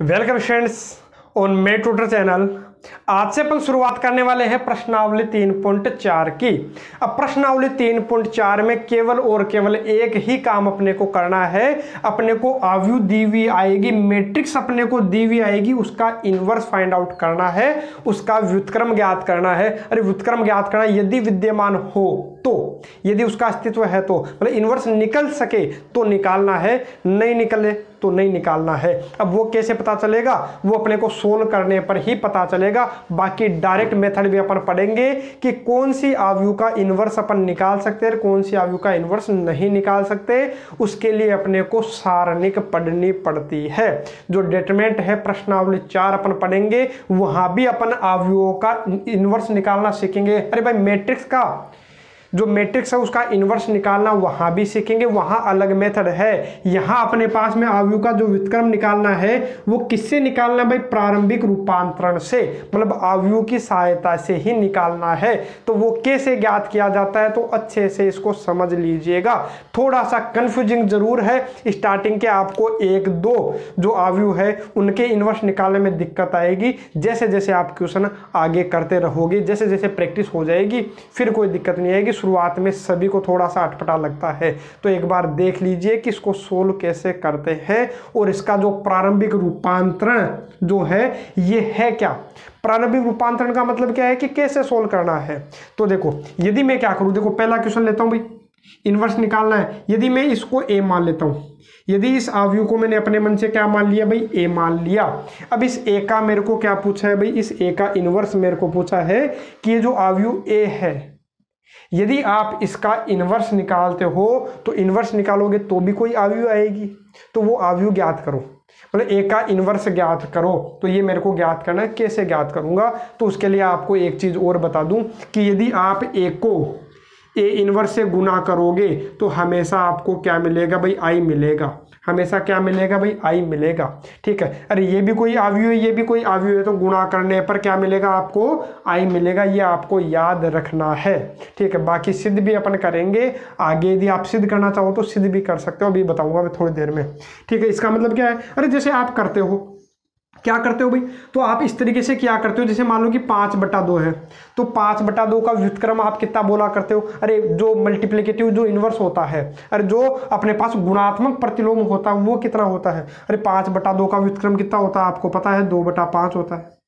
Welcome friends on my Twitter channel. आज से अपन शुरुआत करने वाले हैं प्रश्नावली तीन पॉइंट चार की। अब प्रश्नावली तीन पॉइंट चार में केवल और केवल एक ही काम अपने को करना है। अपने को आव्यू दी हुई आएगी मैट्रिक्स अपने को दी हुई आएगी, उसका इनवर्स फाइंड आउट करना है, उसका व्युतक्रम ज्ञात करना है। अरे, व्युतक्रम ज्ञात करना, यदि विद्यमान हो तो यदि उसका अस्तित्व है तो मतलब इनवर्स निकल सके तो निकालना है, नहीं निकले तो नहीं निकालना है। अब वो कैसे पता चलेगा? वो अपने को सोल्व करने पर ही पता चलेगा। बाकी डायरेक्ट मेथड भी अपन पढ़ेंगे कि कौन सी आवयु का इन्वर्स अपन निकाल सकते हैं कौन सी आवयु का इन्वर्स नहीं निकाल सकते। उसके लिए अपने को सारणिक पढ़नी पड़ती है। जो डेटमेंट है, प्रश्नावली चार अपन पढ़ेंगे, वहाँ भी अपन आवयुओं का इन्वर्स निकालना सीखेंगे। अरे भाई मैट्रिक्स का? जो मैट्रिक्स है, उसका इन्वर्स निकालना, वहाँ भी सीखेंगे, वहाँ अलग मेथड है। यहाँ अपने पास में आयु का जो व्युतक्रम निकालना है, वो किससे निकालना है भाई? प्रारंभिक रूपांतरण से मतलब आयु की सहायता से ही निकालना है। तो वो कैसे ज्ञात किया जाता है? तो अच्छे से इसको समझ लीजिएगा। थोड़ा सा कन्फ्यूजिंग ज़रूर है। स्टार्टिंग के आपको एक, दो जो आयु है, उनके इन्वर्स निकालने में दिक्कत आएगी। जैसे जैसे आप क्वेश्चन आगे करते रहोगे जैसे जैसे प्रैक्टिस हो जाएगी, फिर कोई दिक्कत नहीं आएगी। शुरुआत में सभी को थोड़ा सा अटपटा लगता है। तो एक बार देख लीजिए कि इसको सोल्व कैसे करते हैं और इसका जो प्रारंभिक रूपांतरण जो है, ये है क्या? प्रारंभिक रूपांतरण का मतलब क्या है कि कैसे सोल्व करना है? तो देखो, यदि मैं क्या करूँ? देखो, पहला क्वेश्चन लेता हूँ भाई। इन्वर्स निकालना है। यदि मैं इसको ए मान लेता हूँ, यदि इस आव्यू को मैंने अपने मन से क्या मान लिया भाई? ए मान लिया। अब इस ए का मेरे को क्या पूछा है भाई? इस ए का इन्वर्स मेरे को पूछा है कि ये जो आव्यू ए है यदि आप इसका इन्वर्स निकालते हो तो इन्वर्स निकालोगे तो भी कोई आयु आएगी। तो वो आयु ज्ञात करो। मतलब एक का इन्वर्स ज्ञात करो तो ये मेरे को ज्ञात करना है, कैसे ज्ञात करूँगा? तो उसके लिए आपको एक चीज़ और बता दूँ कि यदि आप ए को ए इन्वर्स से गुना करोगे तो हमेशा आपको क्या मिलेगा भाई? आई मिलेगा। हमेशा क्या मिलेगा भाई? आई मिलेगा। ठीक है? अरे ये भी कोई आव्यू है ये भी कोई आव्यू है तो गुणा करने पर क्या मिलेगा आपको? आई मिलेगा, ये आपको याद रखना है। ठीक है? बाकी सिद्ध भी अपन करेंगे। आगे यदि आप सिद्ध करना चाहो तो सिद्ध भी कर सकते हो। अभी बताऊँगा मैं थोड़ी देर में। ठीक है? इसका मतलब क्या है? अरे जैसे आप करते हो। क्या करते हो भाई? तो आप इस तरीके से क्या करते हो? जैसे मान लो कि पाँच बटा दो है तो पाँच बटा दो का व्युतक्रम आप कितना बोला करते हो? अरे, जो मल्टीप्लिकेटिव जो इन्वर्स होता है, अरे, जो अपने पास गुणात्मक प्रतिलोम होता है, वो कितना होता है? अरे, पाँच बटा दो का व्युतक्रम कितना होता है आपको पता है? दो बटा पाँच होता है।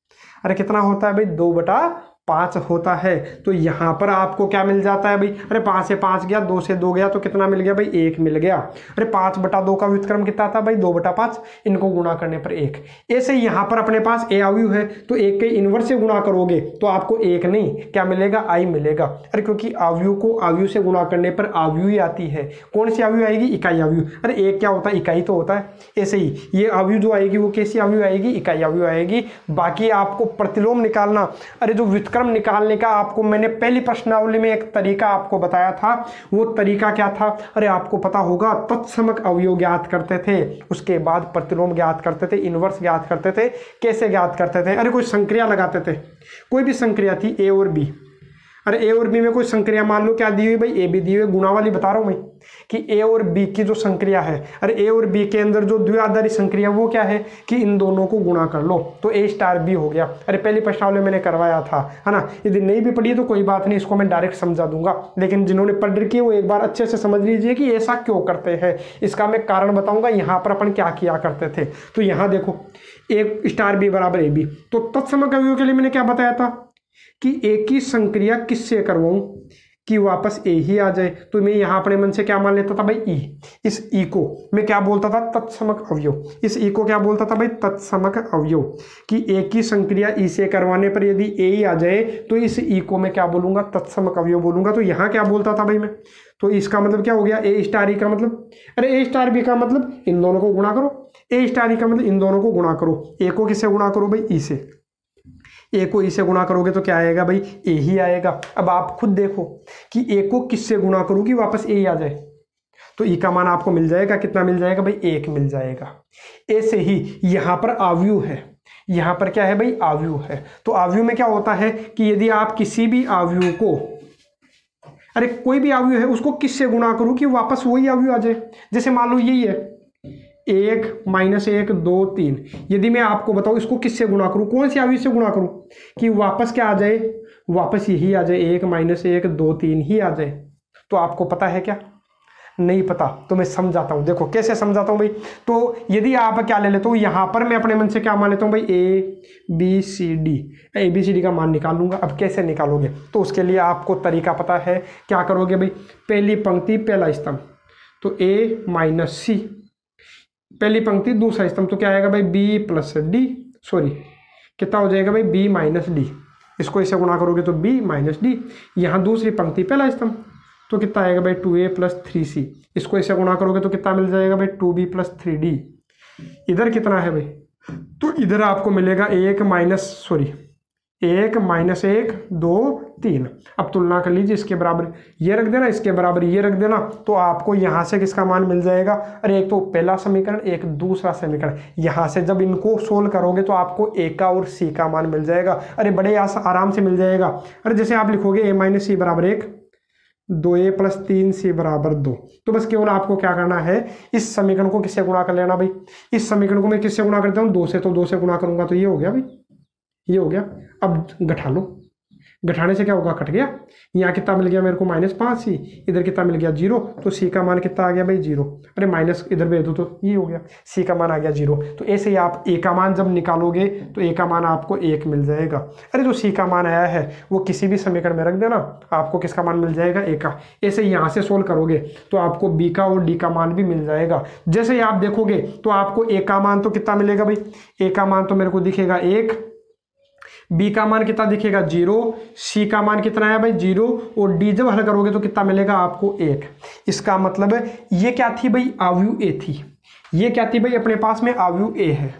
अरे, कितना होता है भाई? दो बटा पाँच होता है तो यहाँ पर आपको क्या मिल जाता है भाई? अरे पाँच से पाँच गया, दो से दो गया तो कितना मिल गया भाई? एक मिल गया। अरे पाँच बटा दो का व्युतक्रम कितना था भाई? दो बटा पाँच। इनको गुणा करने पर एक। ऐसे यहाँ पर अपने पास ए आयु है तो एक के इनवर्स से गुणा करोगे तो आपको एक नहीं, क्या मिलेगा? आई मिलेगा। अरे क्योंकि आवयु को आयु से गुणा करने पर आयु ही आती है। कौन सी आयु आएगी? इकाई आवयु अरे एक क्या होता है? इकाई तो होता है। ऐसे ही ये आयु जो आएगी, वो कैसी आयु आएगी? इकाई आयु आएगी। बाकी आपको प्रतिलोम निकालना। अरे जो व्युतक्रम व्युत्क्रम निकालने का आपको मैंने पहली प्रश्नावली में एक तरीका आपको बताया था। वो तरीका क्या था? अरे, आपको पता होगा, तत्समक अवयव ज्ञात करते थे, उसके बाद प्रतिलोम ज्ञात करते थे, इनवर्स ज्ञात करते थे, कैसे ज्ञात करते थे? अरे, कोई संक्रिया लगाते थे। कोई भी संक्रिया थी ए और बी अरे ए और बी में कोई संक्रिया मान लो, क्या दी हुई भाई? ए, बी दी हुई। गुणा वाली बता रहा हूँ मैं कि ए और बी की जो संक्रिया है, अरे ए और बी के अंदर जो द्विआधारी संक्रिया, वो क्या है कि इन दोनों को गुणा कर लो। तो ए स्टार बी हो गया। अरे पहली प्रश्नावली मैंने करवाया था, है ना? यदि नहीं भी पढ़ी तो कोई बात नहीं, इसको मैं डायरेक्ट समझा दूँगा। लेकिन जिन्होंने पढ़ रखी है, वो एक बार अच्छे से समझ लीजिए कि ऐसा क्यों करते हैं। इसका मैं कारण बताऊँगा, यहाँ पर अपन क्या किया करते थे। तो यहाँ देखो, एक स्टार बी बराबर ए बी। तो तत्समय कवियों के लिए मैंने क्या बताया था? कि एक ही संक्रिया किससे करवाऊं? कि वापस ए ही आ जाए। तो मैं यहाँ अपने मन से क्या मान लेता था? भाई ई। इस ई को मैं क्या बोलता था? तत्समक अवयव। इस ई को क्या बोलता था? भाई तत्समक अवयव। कि एक ही संक्रिया ई से करवाने पर यदि ए ही आ जाए तो इस ई को मैं क्या बोलूँगा? तत्समक अवयव बोलूँगा। तो यहाँ क्या बोलता था भाई मैं? तो इसका मतलब क्या हो गया? ए स्टार ई का मतलब? अरे ए स्टार बी का मतलब इन दोनों को गुणा करो। ए स्टार ई का मतलब इन दोनों को गुणा करो। ए को किससे गुणा करो? भाई ई से। ए को इसे गुणा करोगे तो क्या आएगा भाई? ए ही आएगा। अब आप खुद देखो कि ए को किससे गुणा करूँ कि वापस ए आ जाए। तो ई का मान आपको मिल जाएगा। कितना मिल जाएगा भाई? एक मिल जाएगा। ऐसे ही यहाँ पर आव्यू है। यहाँ पर क्या है भाई? आव्यू है। तो आव्यू में क्या होता है कि यदि आप किसी भी आव्यू को, अरे कोई भी आव्यू है, उसको किससे गुणा करूँ कि वापस वही आव्यू आ जाए? जैसे मान लो यही है। एक माइनस एक दो तीन। यदि मैं आपको बताऊँ, इसको किससे गुणा करूँ? कौन सी आयु से गुणा करूँ? कि वापस क्या आ जाए? वापस यही आ जाए, एक माइनस एक दो तीन ही आ जाए। तो आपको पता है क्या? नहीं पता। तो मैं समझाता हूँ। देखो, कैसे समझाता हूँ भाई? तो यदि आप क्या ले लेते हो, यहाँ पर मैं अपने मन से क्या मान लेता हूँ भाई? A B C D A B C D का मान निकाल लूँगा अब कैसे निकालोगे? तो उसके लिए आपको तरीका पता है। क्या करोगे भाई? पहली पंक्ति, पहला स्तंभ। तो ए माइनस सी पहली पंक्ति, दूसरा स्तंभ तो क्या आएगा भाई? बी प्लस डी सॉरी कितना हो जाएगा भाई? बी माइनस डी इसको इसे गुणा करोगे तो बी माइनस डी यहाँ दूसरी पंक्ति, पहला स्तंभ तो कितना आएगा भाई? Two A plus three C इसको इसे गुणा करोगे तो कितना मिल जाएगा भाई? Two B plus three D इधर कितना है भाई? तो इधर आपको मिलेगा एक माइनस सॉरी एक माइनस एक, दो तीन। अब तुलना कर लीजिए इसके बराबर। ये रख देना, इसके बराबर ये रख देना तो आपको यहाँ से किसका मान मिल जाएगा? अरे एक तो पहला समीकरण, एक दूसरा समीकरण। यहाँ से जब इनको सोल्व करोगे तो आपको ए का और सी का मान मिल जाएगा। अरे बड़े आराम से मिल जाएगा। अरे जैसे आप लिखोगे ए माइनस सी बराबर एक, दो ए प्लस तीन सी बराबर दो। तो बस केवल आपको क्या करना है? इस समीकरण को किससे गुणा कर लेना भाई? इस समीकरण को मैं किससे गुणा करता हूँ? दो से तो दो से गुणा करूँगा तो ये हो गया भाई। ये हो गया। अब घटा लो। घटाने से क्या होगा? कट गया। यहाँ कितना मिल गया मेरे को? माइनस पाँच सी इधर कितना मिल गया? ज़ीरो। तो सी का मान कितना आ गया भाई? ज़ीरो। अरे माइनस इधर भेज दो तो ये हो गया। सी का मान आ गया ज़ीरो। तो ऐसे ही आप ए का मान जब निकालोगे तो ए का मान आपको एक मिल जाएगा। अरे जो सी का मान आया है, वो किसी भी समीकरण में रख देना। आपको किसका मान मिल जाएगा? ए का। ऐसे यहाँ से सोल्व करोगे तो आपको बी का और डी का मान भी मिल जाएगा। जैसे ही आप देखोगे तो आपको ए का मान तो कितना मिलेगा भाई? ए का मान तो मेरे को दिखेगा एक। बी का मान कितना दिखेगा? ज़ीरो सी का मान कितना है भाई? ज़ीरो और डी जब हल करोगे तो कितना मिलेगा आपको? एक इसका मतलब ये क्या थी भाई? आव्यू ए थी। ये क्या थी भाई? अपने पास में आव्यू ए है।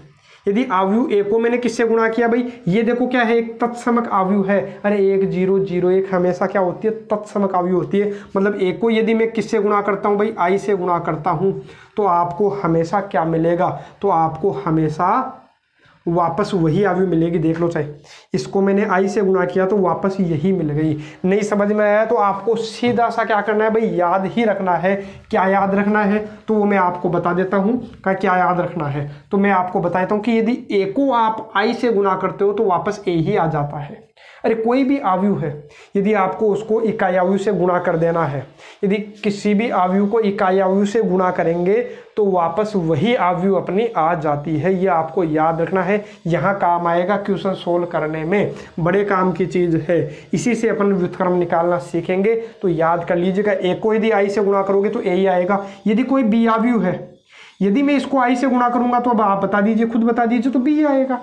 यदि आव्यू ए को मैंने किससे गुणा किया भाई? ये देखो क्या है? एक तत्समक आव्यू है। अरे एक ज़ीरो ज़ीरो एक हमेशा क्या होती है? तत्समक आव्यू होती है। मतलब ए को यदि मैं किससे गुणा करता हूँ भाई? आई से गुणा करता हूँ। तो आपको हमेशा क्या मिलेगा? तो आपको हमेशा वापस वही आयु मिलेगी, देख लो चाहे इसको मैंने आई से गुना किया तो वापस यही मिल गई। नहीं समझ में आया? तो आपको सीधा सा क्या करना है भाई? याद ही रखना है। क्या याद रखना है? तो वो मैं आपको बता देता हूँ का क्या याद रखना है। तो मैं आपको बता देता हूँ कि यदि ए को आप आई से गुना करते हो तो वापस ए ही आ जाता है। अरे कोई भी आयु है, यदि आपको उसको इकाई आयु से गुणा कर देना है, यदि किसी भी आयु को इकाई आयु से गुणा करेंगे तो वापस वही आव्यू अपनी आ जाती है। ये आपको याद रखना है। यहाँ काम आएगा क्वेश्चन सोल्व करने में। बड़े काम की चीज़ है। इसी से अपन व्युतक्रम निकालना सीखेंगे। तो याद कर लीजिएगा ए को यदि आई से गुणा करोगे तो ए ही आएगा। यदि कोई बी आव्यू है, यदि मैं इसको आई से गुणा करूँगा तो अब आप बता दीजिए, खुद बता दीजिए तो बी आएगा।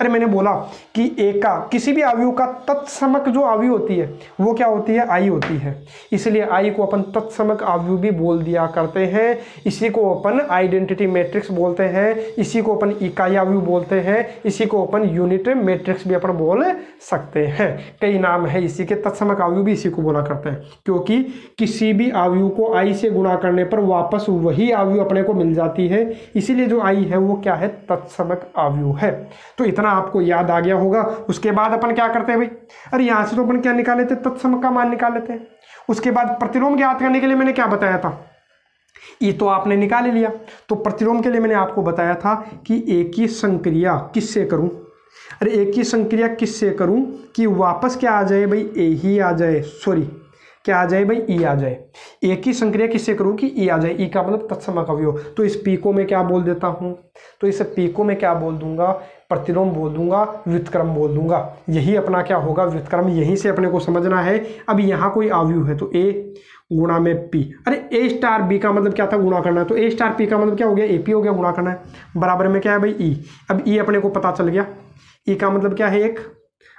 अरे मैंने बोला कि एक का किसी भी आयु का तत्समक जो आयु होती है, वो क्या होती है? आई होती है। इसलिए आई को अपन तत्समक आयु भी बोल दिया करते हैं। इसी को अपन आइडेंटिटी मैट्रिक्स बोलते हैं। इसी को अपन इकाई आयु बोलते हैं। इसी को अपन यूनिट मैट्रिक्स भी अपन बोल सकते हैं। कई नाम है इसी के, तत्समक आयु भी इसी को बोला करते हैं। क्योंकि किसी भी आयु को आई से गुणा करने पर वापस वही आयु अपने को मिल जाती है। इसीलिए जो आई है, वो क्या है? तत्समक आयु है। तो इतना इतना आपको याद आ गया होगा। उसके बाद अपन क्या करते हैं भाई? अरे यहाँ से तो अपन क्या निकाल लेते? तत्सम का मान निकाल लेते हैं। उसके बाद प्रतिलोम ज्ञात करने के लिए मैंने क्या बताया था? ये तो आपने निकाल लिया। तो प्रतिलोम के लिए मैंने आपको बताया था कि एक ही संक्रिया किससे करूँ? अरे एक ही संक्रिया किससे करूँ कि वापस क्या आ जाए भाई? ए ही आ जाए। सॉरी क्या आ जाए भाई ई आ जाए। एक ही संक्रिया किससे करूँ कि ई आ जाए? ई का मतलब तत्सम कवि हो तो इस पी को मैं क्या बोल देता हूँ? तो इस पी को मैं क्या बोल दूँगा? प्रतिलोम बोल दूँगा, व्युतक्रम बोल दूँगा। यही अपना क्या होगा? व्युतक्रम। यहीं से अपने को समझना है। अब यहाँ कोई आव्यू है तो ए गुणा में पी अरे ए स्टार बी का मतलब क्या था? गुणा करना है। तो ए स्टार पी का मतलब क्या हो गया? ए पी हो गया, गुणा करना है। बराबर में क्या है भाई? ई अब ई अपने को पता चल गया। ई का मतलब क्या है एक?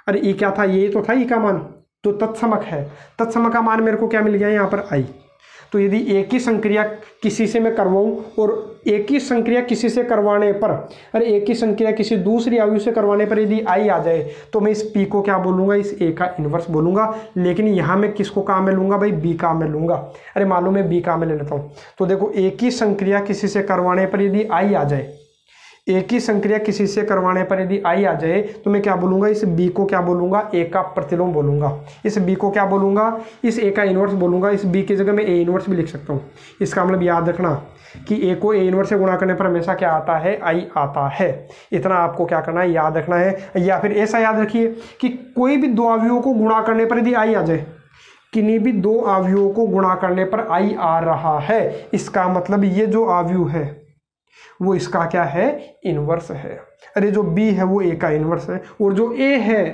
अरे ई क्या था? ये तो था ई का मान। तो तत्समक है। तत्समक का मान मेरे को क्या मिल गया यहाँ पर? आई। तो यदि एक ही संक्रिया किसी से मैं करवाऊँ और एक ही संक्रिया किसी से करवाने पर अरे एक ही संक्रिया किसी दूसरी आयु से करवाने पर यदि आई आ जाए तो मैं इस पी को क्या बोलूँगा? इस ए का इन्वर्स बोलूँगा। लेकिन यहाँ मैं किसको काम में लूँगा भाई? बी काम में लूँगा? अरे मालूम मैं बी काम में ले लेता हूँ। तो देखो, एक ही संक्रिया किसी से करवाने पर यदि आई आ जाए एक ही संक्रिया किसी से करवाने पर यदि आई आ जाए तो मैं क्या बोलूँगा? इस बी को क्या बोलूँगा? ए का प्रतिलोम बोलूँगा। इस बी को क्या बोलूँगा? इस ए का इनवर्स बोलूँगा। इस बी की जगह मैं ए इनवर्स भी लिख सकता हूँ। इसका मतलब याद रखना कि ए को ए इनवर्स से गुणा करने पर हमेशा क्या आता है? आई आता है। इतना आपको क्या करना है? याद रखना है। या फिर ऐसा याद रखिए कि कोई भी दो अवयवों को गुणा करने पर यदि आई आ जाए, किन्हीं भी दो अवयवों को गुणा करने पर आई आ रहा है। इसका मतलब ये जो आवयु है वो इसका क्या है? इनवर्स है। अरे जो बी है वो ए का इनवर्स है और जो ए है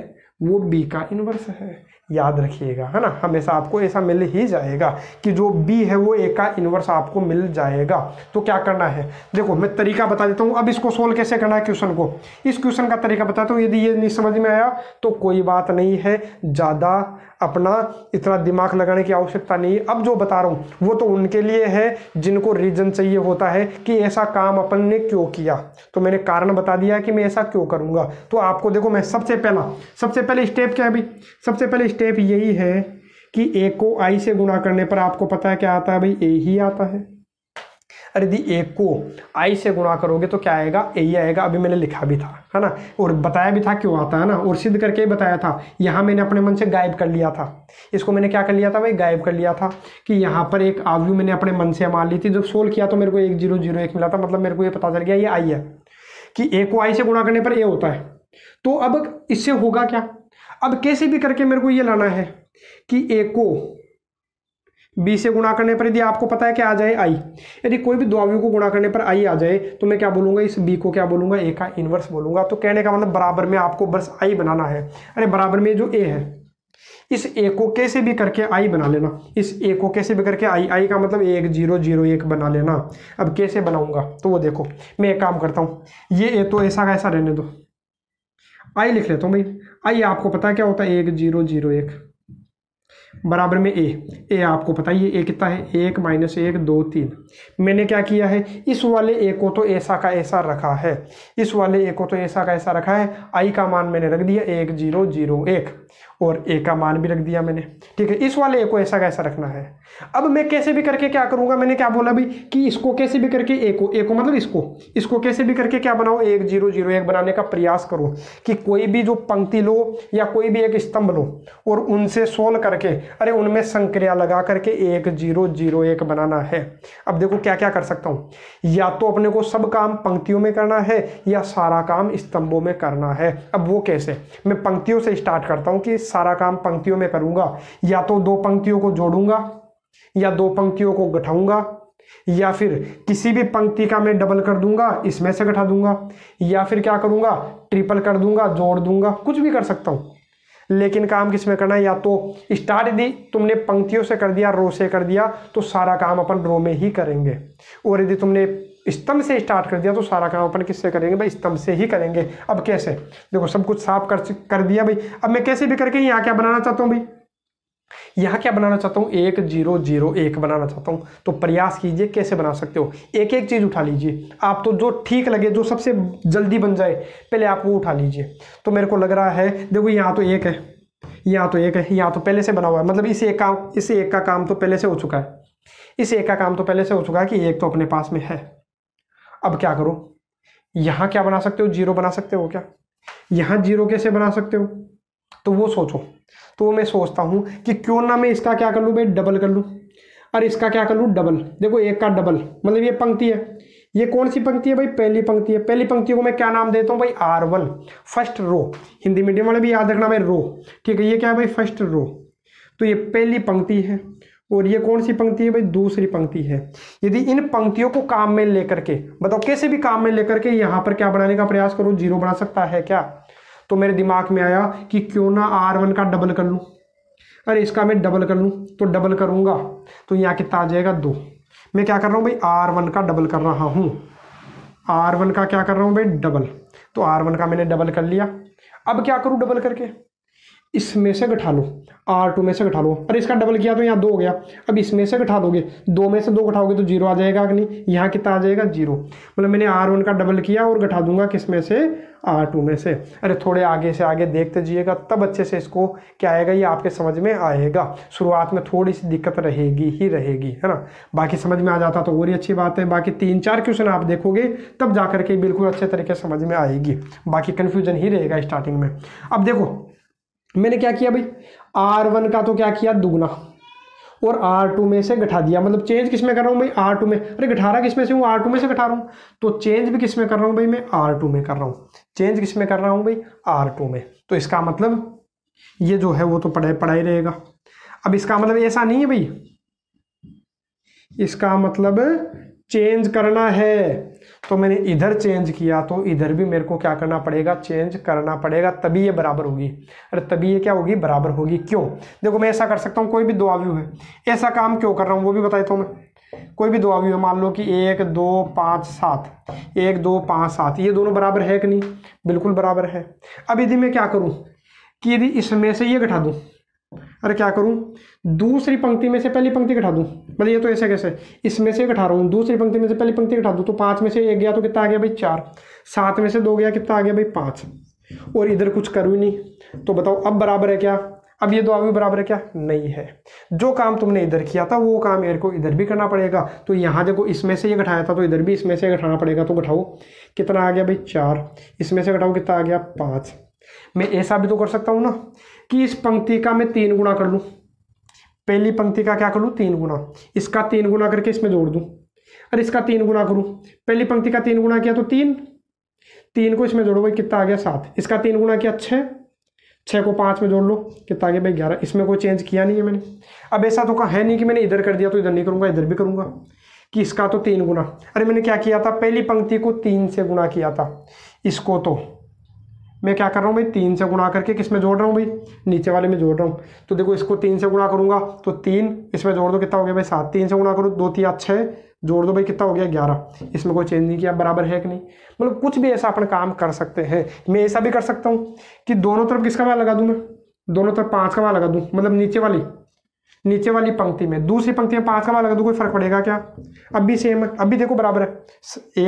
वो बी का इनवर्स है। याद रखिएगा, है ना? हमेशा आपको ऐसा मिल ही जाएगा कि जो बी है वो ए का इनवर्स आपको मिल जाएगा। तो क्या करना है? देखो, मैं तरीका बता देता हूँ। अब इसको सोल्व कैसे करना है क्वेश्चन को? इस क्वेश्चन का तरीका बताता हूँ। यदि ये नहीं समझ में आया तो कोई बात नहीं है। ज़्यादा अपना इतना दिमाग लगाने की आवश्यकता नहीं है। अब जो बता रहा हूँ, वो तो उनके लिए है, जिनको रीजन चाहिए होता है कि ऐसा काम अपन ने क्यों किया। तो मैंने कारण बता दिया कि मैं ऐसा क्यों करूँगा। तो आपको देखो, मैं सबसे पहला, सबसे पहले स्टेप क्या है भाई? सबसे पहले स्टेप यही है कि ए को आई से गुणा करने पर आपको पता है क्या आता है भाई? ए ही आता है। अरे यदि ए को आई से गुणा करोगे तो क्या आएगा? ए ही आएगा। अभी मैंने लिखा भी था, है ना? और बताया भी था क्यों आता है ना? और सिद्ध करके बताया था। यहाँ मैंने अपने मन से गायब कर लिया था। इसको मैंने क्या कर लिया था भाई? गायब कर लिया था कि यहाँ पर एक आव्यू मैंने अपने मन से मान ली थी। जब सोल्व किया तो मेरे को एक ज़ीरो ज़ीरो एक मिला था। मतलब मेरे को ये पता चल गया, ये आई है कि ए को आई से गुणा करने पर ए होता है। तो अब इससे होगा क्या? अब कैसे भी करके मेरे को ये लाना है कि ए को बी से गुणा करने पर यदि आपको पता है कि आ जाए आई, यदि कोई भी दो को गुणा करने पर आई आ जाए तो मैं क्या बोलूँगा, इस बी को क्या बोलूँगा, ए का इनवर्स बोलूँगा। तो कहने का मतलब बराबर में आपको बस आई बनाना है। अरे बराबर में जो ए है, इस ए को कैसे भी करके आई बना लेना। इस ए को कैसे भी करके आई आई का मतलब एक, ज़ीरो ज़ीरो, एक बना लेना। अब कैसे बनाऊँगा तो वो देखो, मैं एक काम करता हूँ, ये ए तो ऐसा का ऐसा रहने दो। आई लिख लेता हूँ भाई, आई आपको पता क्या होता है? एक, ज़ीरो ज़ीरो, एक। बराबर में ए ए आपको पता है ए कितना है? एक माइनस एक, दो, तीन. मैंने क्या किया है? इस वाले ए को तो ऐसा का ऐसा रखा है. इस वाले ए को तो ऐसा का ऐसा रखा है. आई का मान मैंने रख दिया एक, ज़ीरो ज़ीरो, एक. और ए का मान भी रख दिया मैंने. ठीक है, इस वाले ए को ऐसा का ऐसा रखना है. अब मैं कैसे भी करके क्या करूँगा? मैंने क्या बोला भी कि इसको कैसे भी करके ए को ए को मतलब इसको इसको कैसे भी करके क्या बनाओ एक, ज़ीरो ज़ीरो, एक बनाने का प्रयास करो कि कोई भी जो पंक्ति लो या कोई भी एक स्तंभ लो और उनसे सोल्व करके अरे उनमें संक्रिया लगा करके एक ज़ीरो ज़ीरो एक बनाना है। अब देखो क्या क्या कर सकता हूँ। या तो अपने को सब काम पंक्तियों में करना है, या सारा काम स्तंभों में करना है। अब वो कैसे? मैं पंक्तियों से स्टार्ट करता हूँ कि सारा काम पंक्तियों में करूँगा। या तो दो पंक्तियों को जोड़ूँगा, या दो पंक्तियों को गठाऊँगा, या फिर किसी भी पंक्ति का मैं डबल कर दूँगा, इसमें से घटा दूँगा, या फिर क्या करूँगा? ट्रिपल कर दूँगा, जोड़ दूँगा, कुछ भी कर सकता हूँ। लेकिन काम किसमें करना है? या तो स्टार्ट यदि तुमने पंक्तियों से कर दिया रो से कर दिया तो सारा काम अपन रो में ही करेंगे। और यदि तुमने स्तंभ से स्टार्ट कर दिया तो सारा काम अपन किससे करेंगे भाई? स्तंभ से ही करेंगे। अब कैसे? देखो, सब कुछ साफ़ कर कर दिया भाई। अब मैं कैसे भी करके यहाँ क्या बनाना चाहता हूँ भाई? यहाँ क्या बनाना चाहता हूँ? एक ज़ीरो ज़ीरो एक बनाना चाहता हूँ। तो प्रयास कीजिए, कैसे बना सकते हो? एक एक चीज़ उठा लीजिए। आप तो जो ठीक लगे, जो सबसे जल्दी बन जाए, पहले आप वो उठा लीजिए। तो मेरे को लग रहा है, देखो यहाँ तो एक है, यहाँ तो एक है, यहाँ तो पहले से बना हुआ है। मतलब इस एक काम इस एक का काम तो पहले से हो चुका है। इस एक का काम तो पहले से हो चुका है कि एक तो अपने पास में है। अब क्या करो? यहाँ क्या बना सकते हो? ज़ीरो बना सकते हो क्या? यहाँ ज़ीरो कैसे बना सकते हो? तो वो सोचो। तो मैं सोचता हूँ कि क्यों ना मैं इसका क्या कर लूँ भाई? डबल कर लूँ। और इसका क्या कर लूँ? डबल देखो, एक का डबल मतलब ये पंक्ति है। ये कौन सी पंक्ति है भाई? पहली पंक्ति है। पहली पंक्ति को मैं क्या नाम देता हूँ भाई? R one first row Hindi medium वाले भी याद रखना भाई रो ठीक है, ये क्या है भाई? फ़र्स्ट रो तो ये पहली पंक्ति है। और ये कौन सी पंक्ति है भाई? दूसरी पंक्ति है। यदि इन पंक्तियों को काम में लेकर के, बताओ कैसे भी काम में लेकर के यहाँ पर क्या बनाने का प्रयास करो? ज़ीरो बना सकता है क्या? तो मेरे दिमाग में आया कि क्यों ना आर वन का डबल कर लूँ। अरे, इसका मैं डबल कर लूँ तो डबल करूँगा। तो यहाँ कितना आ जाएगा दो। मैं क्या कर रहा हूँ भाई? आर वन का डबल कर रहा हूँ। आर वन का क्या कर रहा हूँ भाई? डबल तो आर वन का मैंने डबल कर लिया। अब क्या करूँ डबल करके? इसमें से घटा लो आर टू में से घटा लो। और इसका डबल किया तो यहाँ दो हो गया। अब इसमें से घटा दोगे, दो में से दो घटाओगे तो ज़ीरो आ जाएगा नहीं यहाँ कितना आ जाएगा? ज़ीरो मतलब मैंने आर वन का डबल किया और घटा दूँगा किसमें से? आर टू में से। अरे थोड़े आगे से आगे देखते जाइएगा तब अच्छे से इसको क्या आएगा? ये आपके समझ में आएगा। शुरुआत में थोड़ी सी दिक्कत रहेगी ही रहेगी, है ना? बाकी समझ में आ जाता तो और ही अच्छी बात है। बाकी तीन चार क्वेश्चन आप देखोगे, तब जा करके बिल्कुल अच्छे तरीके समझ में आएगी। बाकी कन्फ्यूज़न ही रहेगा स्टार्टिंग में। अब देखो मैंने क्या किया भाई? आर वन का तो क्या किया? दुगना। और आर टू में से घटा दिया। मतलब चेंज किसमें कर रहा हूँ भाई? आर टू में। अरे घटा रहा किसमें से हूँ? आर टू में से घटा रहा हूँ। तो चेंज भी किसमें कर रहा हूँ भाई? मैं आर टू में कर रहा हूँ। चेंज किसमें कर रहा हूँ भाई? आर टू में। तो इसका मतलब ये जो है वो तो पढ़ाई पढ़ाई रहेगा। अब इसका मतलब ऐसा नहीं है भाई। इसका मतलब चेंज करना है। तो मैंने इधर चेंज किया तो इधर भी मेरे को क्या करना पड़ेगा? चेंज करना पड़ेगा, तभी ये बराबर होगी। अरे तभी ये क्या होगी? बराबर होगी। क्यों? देखो, मैं ऐसा कर सकता हूँ, कोई भी दो आव्यू है। ऐसा काम क्यों कर रहा हूँ, वो भी बताता हूँ मैं। कोई भी दो आव्यू है, मान लो कि एक, दो, पाँच, सात। एक, दो, पाँच, सात। ये दोनों बराबर है कि नहीं? बिल्कुल बराबर है। अब यदि मैं क्या करूँ? कि यदि इसमें से ये घटा दूँ। अरे क्या करूँ? दूसरी पंक्ति में से पहली पंक्ति घटा दूँ? मतलब ये तो ऐसे कैसे? इसमें से घटा रहा हूँ। दूसरी पंक्ति में से पहली पंक्ति घटा दूँ तो पाँच में से एक गया तो कितना आ गया भाई? चार। सात में से दो गया, कितना आ गया भाई? पाँच। और इधर कुछ करूँ नहीं। तो बताओ, अब बराबर है क्या? अब ये दो अभी बराबर है क्या? नहीं है। जो काम तुमने इधर किया था, वो काम मेरे को इधर भी करना पड़ेगा। तो यहाँ देखो, इसमें से ये घटाया था तो इधर भी इसमें से घटाना पड़ेगा। तो घटाओ, कितना आ गया भाई? चार। इसमें से घटाओ, कितना आ गया? पाँच। मैं ऐसा भी तो कर सकता हूँ ना? कि इस पंक्ति का मैं तीन गुना कर लूँ। पहली पंक्ति का क्या कर लूँ? तीन गुना इसका तीन गुना करके इसमें जोड़ दूँ। और इसका तीन गुना करूँ। पहली पंक्ति का तीन गुना किया तो तीन। तीन को इसमें जोड़ो भाई, कितना आ गया? सात। इसका तीन गुना किया छः छः को पाँच में जोड़ लो। कितना आ गया भाई? ग्यारह। इसमें कोई चेंज किया नहीं है मैंने। अब ऐसा तो कहा है नहीं कि मैंने इधर कर दिया तो इधर नहीं करूँगा, इधर भी करूँगा। कि इसका तो तीन गुना अरे मैंने क्या किया था? पहली पंक्ति को तीन से गुना किया था। इसको तो मैं क्या कर रहा हूँ भाई? तीन से गुणा करके किसमें जोड़ रहा हूँ भाई? नीचे वाले में जोड़ रहा हूँ। तो देखो, इसको तीन से गुणा करूँगा तो तीन, इसमें जोड़ दो, कितना हो गया भाई? सात। तीन से गुणा करूँ, दो तीन छः। जोड़ दो भाई, कितना हो गया? ग्यारह। इसमें कोई चेंज नहीं किया, बराबर है कि नहीं? मतलब कुछ भी ऐसा अपन काम कर सकते हैं। मैं ऐसा भी कर सकता हूँ कि दोनों तरफ़ किसका मैं लगा दूँ मैं? दोनों तरफ़ पाँच का वहाँ लगा दूँ मतलब नीचे वाली। नीचे वाली पंक्ति में। दूसरी पंक्ति में पाँच का मान लगा दो, कोई फ़र्क पड़ेगा क्या? अब भी सेम अब भी देखो बराबर है।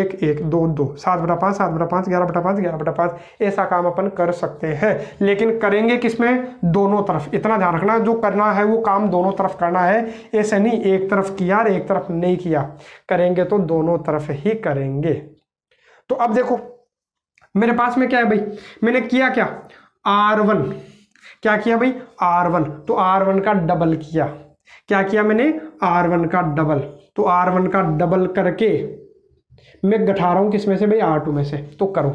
एक एक, दो दो, सात बटा पाँच, सात बटा पाँच, ग्यारह बटा पाँच, ग्यारह बटा पाँच, ऐसा काम अपन कर सकते हैं। लेकिन करेंगे किसमें? दोनों तरफ़। इतना ध्यान रखना, जो करना है वो काम दोनों तरफ़ करना है। ऐसे नहीं, एक तरफ़ किया और एक तरफ़ नहीं किया। करेंगे तो दोनों तरफ़ ही करेंगे। तो अब देखो, मेरे पास में क्या है भाई? मैंने किया क्या? आर वन क्या किया भाई? आर वन तो आर वन का डबल किया। क्या किया मैंने? आर वन का डबल तो आर वन का डबल करके मैं घटा रहा हूँ किसमें से भाई? आर टू में से। तो करो।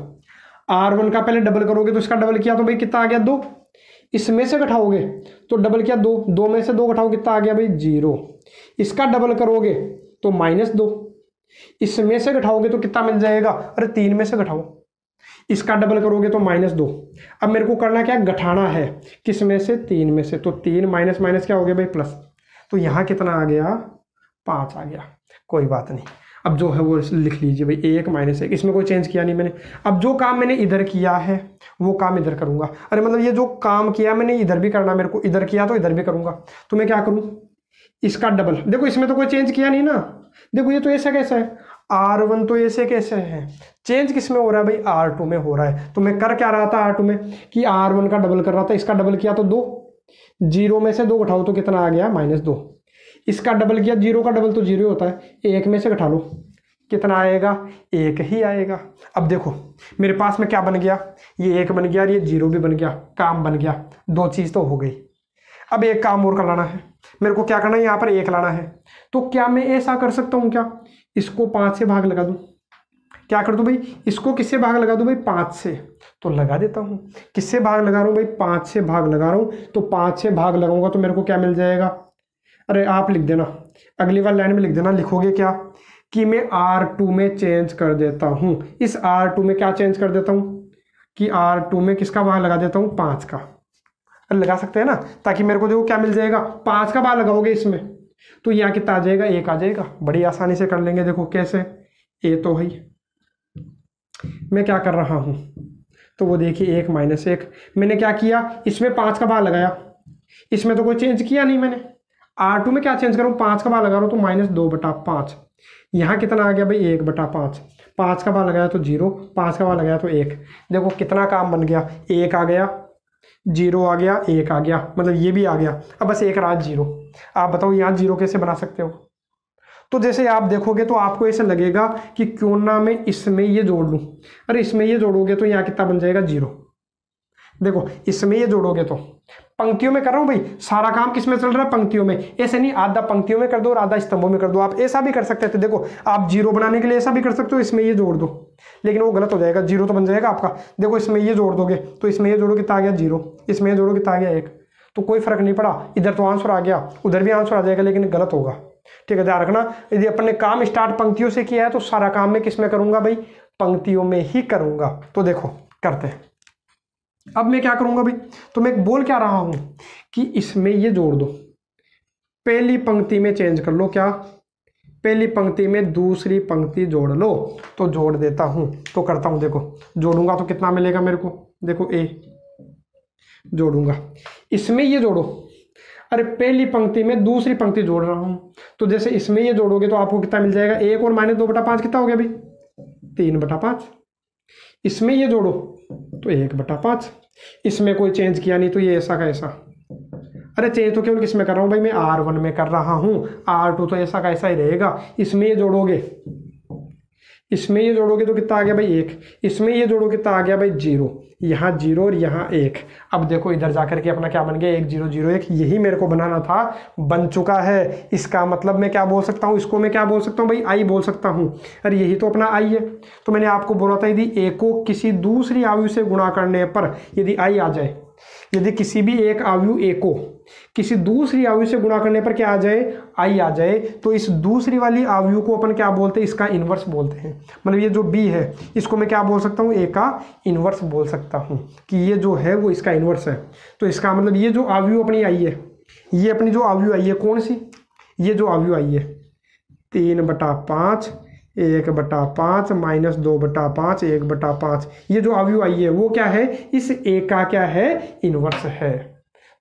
आर वन का पहले डबल करोगे तो इसका डबल किया तो भाई कितना आ गया? दो। इसमें से घटाओगे तो डबल किया दो। दो में से दो घटाओ, कितना आ गया भाई? ज़ीरो। इसका डबल करोगे तो माइनस दो। इसमें से घटाओगे तो कितना मिल जाएगा? अरे तीन में से घटाओ। इसका डबल करोगे तो माइनस दो। अब मेरे को करना क्या गठाना है। किसमें से? तीन में से। तो तीन माइनस माइनस क्या हो गया भाई? प्लस तो यहाँ कितना आ गया? पाँच आ गया। कोई बात नहीं। अब जो है वो लिख लीजिए भाई। एक माइनस एक। इसमें कोई चेंज किया नहीं मैंने। अब जो काम मैंने इधर किया है, वो काम इधर करूँगा। अरे मतलब ये जो काम किया मैंने इधर भी करना मेरे को। इधर किया तो इधर भी करूँगा। तो मैं क्या करूँ? इसका डबल देखो, इसमें तो कोई चेंज किया नहीं ना। देखो, ये तो ऐसा कैसा है? आर वन तो ऐसे कैसे है? चेंज किसमें हो रहा है भाई? आर टू में हो रहा है। तो मैं कर क्या रहा था आर टू में? कि आर वन का डबल कर रहा था। इसका डबल किया तो दो। ज़ीरो में से दो घटाओ तो कितना आ गया? माइनस दो। इसका डबल किया ज़ीरो का डबल तो ज़ीरो होता है। एक में से घटा लो। कितना आएगा? एक ही आएगा। अब देखो, मेरे पास में क्या बन गया? ये एक बन गया और ये ज़ीरो भी बन गया। काम बन गया। दो चीज़ तो हो गई। अब एक काम और कर लाना है। मेरे को क्या करना है? यहाँ पर एक लाना है। तो क्या मैं ऐसा कर सकता हूँ क्या? इसको पाँच से भाग लगा दूँ। क्या कर दूँ भाई? इसको किससे भाग लगा दूँ भाई? पाँच से। तो लगा देता हूँ। किससे भाग लगा रहा हूँ भाई? पाँच से भाग लगा रहा हूँ। तो पाँच से भाग लगाऊँगा तो मेरे को क्या मिल जाएगा? अरे आप लिख देना। अगली बार लाइन में लिख देना। लिखोगे क्या? कि मैं आर टू में चेंज कर देता हूँ। इस आर टू में क्या चेंज कर देता हूँ? कि आर टू में किसका भाग लगा देता हूँ? पाँच का। लगा सकते हैं ना? ताकि मेरे को देखो क्या मिल जाएगा? पाँच का भाग लगाओगे इसमें। तो यहाँ कितना आ जाएगा, एक आ जाएगा। बड़ी आसानी से कर लेंगे, देखो कैसे। ए तो है। मैं क्या कर रहा हूँ? तो वो देखिए, एक माइनस एक। मैंने क्या किया? इसमें पाँच का भाग लगाया। इसमें तो कोई चेंज किया नहीं मैंने। आर टू में क्या चेंज करूँ? पाँच का भाग लगा रहा हूँ तो माइनस दो बटा पाँच। यहाँ कितना आ गया भाई? एक बटा पाँच। पाँच का भाग लगाया तो ज़ीरो, पाँच का भाग लगाया तो एक। देखो कितना काम बन गया। एक आ गया ज़ीरो आ गया, एक आ गया मतलब ये भी आ गया। अब बस एक रात ज़ीरो। आप बताओ, यहाँ ज़ीरो कैसे बना सकते हो? तो जैसे आप देखोगे तो आपको ऐसे लगेगा कि क्यों ना मैं इसमें ये जोड़ लूँ? अरे इसमें ये जोड़ोगे तो यहाँ कितना बन जाएगा? ज़ीरो। देखो, इसमें ये जोड़ोगे तो पंक्तियों में कर रहा हूँ भाई। सारा काम किसमें चल रहा है? पंक्तियों में। ऐसे नहीं, आधा पंक्तियों में कर दो और आधा स्तंभों में कर दो। आप ऐसा भी कर सकते थे। देखो, आप ज़ीरो बनाने के लिए ऐसा भी कर सकते हो, इसमें ये जोड़ दो। लेकिन वो गलत हो जाएगा। ज़ीरो तो बन जाएगा आपका। देखो, इसमें ये जोड़ दोगे तो इसमें ये जोड़ो कितना आ गया ज़ीरो। इसमें ये जोड़ो कितना आ गया एक। तो कोई फ़र्क नहीं पड़ा। इधर तो आंसर आ गया। उधर भी आंसर आ जाएगा, लेकिन गलत होगा। ठीक है, ध्यान रखना। यदि अपने काम स्टार्ट पंक्तियों से किया है तो सारा काम मैं किसमें करूँगा भाई? पंक्तियों में ही करूँगा। तो देखो, करते हैं। अब मैं क्या करूँगा भाई? तो मैं बोल क्या रहा हूँ कि इसमें ये जोड़ दो। पहली पंक्ति में चेंज कर लो क्या? पहली पंक्ति में दूसरी पंक्ति जोड़ लो। तो जोड़ देता हूँ। तो करता हूँ, देखो, जोड़ूँगा तो कितना मिलेगा मेरे को? देखो ए जोड़ूँगा। इसमें ये जोड़ो। अरे, पहली पंक्ति में दूसरी पंक्ति जोड़ रहा हूँ। तो जैसे इसमें ये जोड़ोगे तो आपको कितना मिल जाएगा? एक और माइनस दो बटा पाँच कितना हो गया भाई? तीन बटा पाँच। इसमें ये जोड़ो। तो एक बटा पाँच। इसमें कोई चेंज किया नहीं तो ये ऐसा का ऐसा। अरे चेंज तो केवल किसमें कर रहा हूँ भाई? मैं आर वन में कर रहा हूँ। आर टू तो ऐसा का ऐसा ही रहेगा। इसमें ये जोड़ोगे। इसमें ये जोड़ोगे तो कितना आ गया भाई एक। इसमें ये जोड़ो कितना आ गया भाई ज़ीरो। यहाँ ज़ीरो और यहाँ एक। अब देखो इधर जाकर के अपना क्या बन गया? एक, ज़ीरो ज़ीरो, एक। यही मेरे को बनाना था। बन चुका है। इसका मतलब मैं क्या बोल सकता हूँ? इसको मैं क्या बोल सकता हूँ भाई? आई बोल सकता हूँ। अरे यही तो अपना आई है। तो मैंने आपको बोला था यदि ए को किसी दूसरी आयु से गुणा करने पर यदि आई आ जाए, यदि किसी भी एक आयु ए को किसी दूसरी आयु से गुणा करने पर क्या आ जाए? आई आ जाए। तो इस दूसरी वाली आयु को अपन क्या बोलते हैं? इसका इन्वर्स बोलते हैं। मतलब ये जो बी है, इसको मैं क्या बोल सकता हूँ? ए का इन्वर्स बोल सकता हूँ कि ये जो है, वो इसका इन्वर्स है। तो इसका मतलब ये जो आयु अपनी आई है, ये अपनी जो आयु आई है, कौन सी? ये जो आयु आई है। तीन बटा पाँच, एक बटा पाँच, माइनस दो बटा पाँच, एक बटा पाँच। ये जो आयु आई है, वो क्या है? इस ए का क्या है? इन्वर्स है।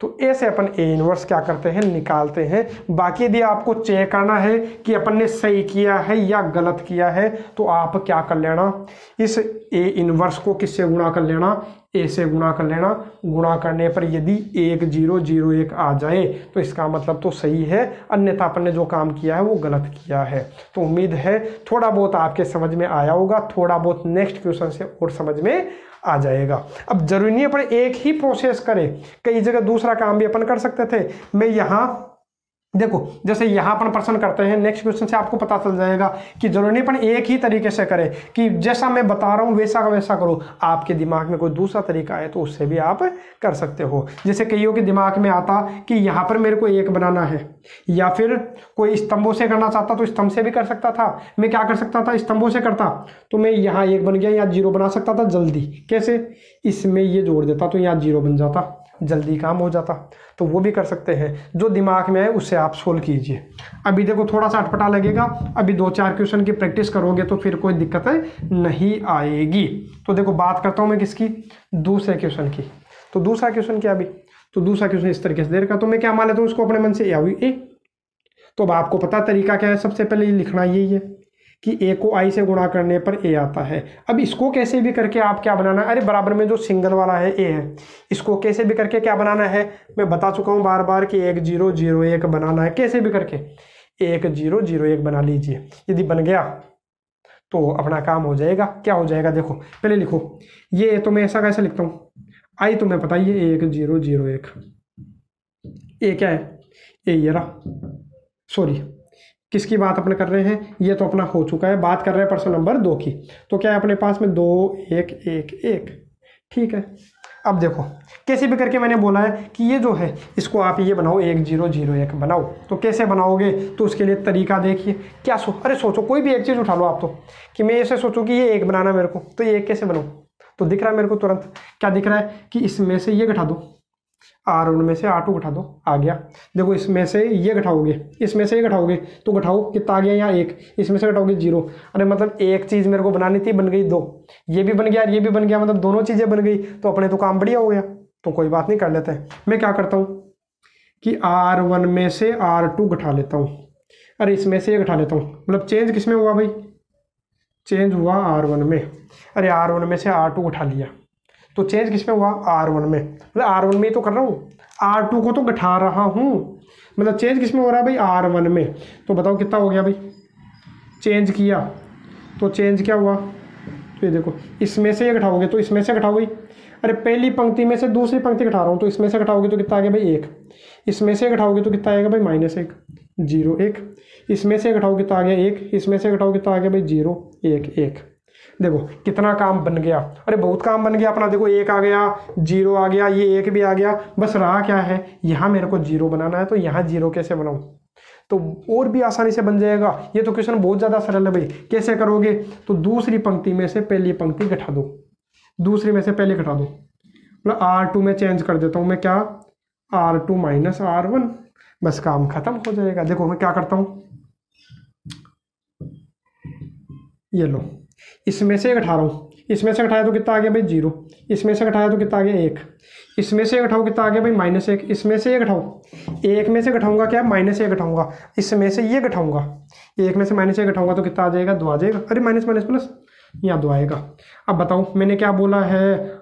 तो ए से अपन ए इनवर्स क्या करते हैं? निकालते हैं। बाकी यदि आपको चेक करना है कि अपन ने सही किया है या गलत किया है तो आप क्या कर लेना? इस ए इनवर्स को किससे गुणा कर लेना? ए से गुणा कर लेना। गुणा करने पर यदि एक ज़ीरो ज़ीरो एक आ जाए तो इसका मतलब तो सही है। अन्यथा अपन ने जो काम किया है, वो गलत किया है। तो उम्मीद है थोड़ा बहुत आपके समझ में आया होगा, थोड़ा बहुत नेक्स्ट क्वेश्चन से और समझ में आ जाएगा। अब ज़रूरी नहीं अपन एक ही प्रोसेस करें। कई जगह दूसरा काम भी अपन कर सकते थे। मैं यहाँ देखो, जैसे यहाँ पर प्रश्न करते हैं नेक्स्ट क्वेश्चन से आपको पता चल जाएगा कि ज़रूरी अपन एक ही तरीके से करें कि जैसा मैं बता रहा हूँ, वैसा का वैसा करो। आपके दिमाग में कोई दूसरा तरीका है तो उससे भी आप कर सकते हो। जैसे कईयों के दिमाग में आता कि यहाँ पर मेरे को एक बनाना है, या फिर कोई स्तंभों से करना चाहता तो स्तंभ से भी कर सकता था। मैं क्या कर सकता था? स्तंभों से करता। तो मैं यहाँ एक बन गया यहाँ ज़ीरो बना सकता था जल्दी। कैसे? इसमें ये जोड़ देता तो यहाँ ज़ीरो बन जाता। जल्दी काम हो जाता। तो वो भी कर सकते हैं। जो दिमाग में है उससे आप सोल्व कीजिए। अभी देखो, थोड़ा सा अटपटा लगेगा। अभी दो चार क्वेश्चन की प्रैक्टिस करोगे तो फिर कोई दिक्कत नहीं आएगी। तो देखो, बात करता हूँ मैं किसकी? दूसरे क्वेश्चन की। तो दूसरा क्वेश्चन क्या अभी? तो दूसरा क्वेश्चन इस तरीके से। देर रखा तो मैं क्या मान लेता हूँ उसको अपने मन से ए तो अब आपको पता तरीका क्या है, सबसे पहले लिखना यही है कि ए को आई से गुणा करने पर ए आता है। अब इसको कैसे भी करके आप क्या बनाना है? अरे, बराबर में जो सिंगल वाला है ए है। इसको कैसे भी करके क्या बनाना है? मैं बता चुका हूँ बार बार कि एक ज़ीरो ज़ीरो एक बनाना है। कैसे भी करके। एक ज़ीरो ज़ीरो एक बना लीजिए। यदि बन गया तो अपना काम हो जाएगा। क्या हो जाएगा? देखो, पहले लिखो। ये तो मैं ऐसा कैसे लिखता हूँ? आई तुम्हें पता ही एक ज़ीरो ज़ीरो एक। ए क्या है? ए ये सॉरी किसकी बात अपने कर रहे हैं? ये तो अपना हो चुका है। बात कर रहे हैं प्रश्न नंबर दो की। तो क्या है अपने पास में? दो, एक एक एक। ठीक है। अब देखो, कैसे भी करके मैंने बोला है कि ये जो है, इसको आप ये बनाओ, एक, ज़ीरो ज़ीरो, एक बनाओ। तो कैसे बनाओगे? तो उसके लिए तरीका देखिए। क्या सो, अरे सोचो, कोई भी एक चीज़ उठा लो आप तो। कि मैं ऐसे सोचूं कि ये एक बनाना मेरे को। तो ये एक कैसे बनाऊँ? तो दिख रहा है मेरे को तुरंत। क्या दिख रहा है? कि इसमें से ये घटा दो। आर वन में से आर टू घटा दो, आ गया। देखो, इसमें से ये घटाओगे इसमें से ये घटाओगे तो घटाओ कितना आ गया यहाँ एक, इसमें से घटाओगे ज़ीरो। अरे मतलब एक चीज़ मेरे को बनानी थी, बन गई दो। ये भी बन गया, ये भी बन गया मतलब दोनों चीज़ें बन गई तो अपने तो काम बढ़िया हो गया। तो कोई बात नहीं, कर लेते हैं। मैं क्या करता हूँ कि आर वन में से आर टू घटा लेता हूँ। अरे, इसमें से ये घटा लेता हूँ। मतलब चेंज किसमें हुआ भाई? चेंज हुआ आर वन में। अरे, आर वन में से आर टू उठा लिया। तो चेंज किसमें हुआ? आर वन में। मतलब आर वन में ही तो कर रहा हूँ। आर टू को तो घटा रहा हूँ। मतलब चेंज किसमें हो रहा है भाई? आर वन में। तो बताओ कितना हो गया भाई? चेंज किया। तो चेंज क्या हुआ? तो ये देखो, इसमें से ये घटाओगे तो इसमें से घटाओ घटाओगे अरे पहली पंक्ति में से दूसरी पंक्ति घटा रहा हूँ तो इसमें से घटाओगे तो कितना आ गया भाई? एक। इसमें से घटाओगे तो कितना आएगा भाई? माइनस एक। ज़ीरो एक। इसमें से घटाओ कितना आ गया? एक। इसमें से घटाओगे कितना आ गया भाई? ज़ीरो एक। एक। देखो, कितना काम बन गया। अरे, बहुत काम बन गया अपना। देखो, एक आ गया, ज़ीरो आ गया, ये एक भी आ गया। बस रहा क्या है? यहाँ मेरे को ज़ीरो बनाना है तो यहाँ ज़ीरो कैसे बनाऊँ? तो और भी आसानी से बन जाएगा। ये तो क्वेश्चन बहुत ज़्यादा सरल है भाई। कैसे करोगे? तो दूसरी पंक्ति में से पहली पंक्ति घटा दो। दूसरी में से पहले घटा दो। मतलब आर टू में चेंज कर देता हूँ मैं क्या? R two minus R one बस काम खत्म हो जाएगा। देखो, मैं क्या करता हूँ? ये लो। इसमें से घटा रहा हूँ इसमें से घटाया तो कितना आ गया भाई? ज़ीरो। इसमें से घटाया तो कितना आ गया? एक। इसमें से घटाओ कितना आ गया भाई? माइनस एक। इसमें से ये घटाओ एक में से घटाऊँगा क्या? माइनस एक घटाऊँगा। इसमें से ये घटाऊँगा। एक में से माइनस एक घटाऊँगा तो कितना आ जाएगा? दो आ जाएगा। अरे माइनस माइनस प्लस। यहाँ दो आएगा। अब बताओ, मैंने क्या बोला है?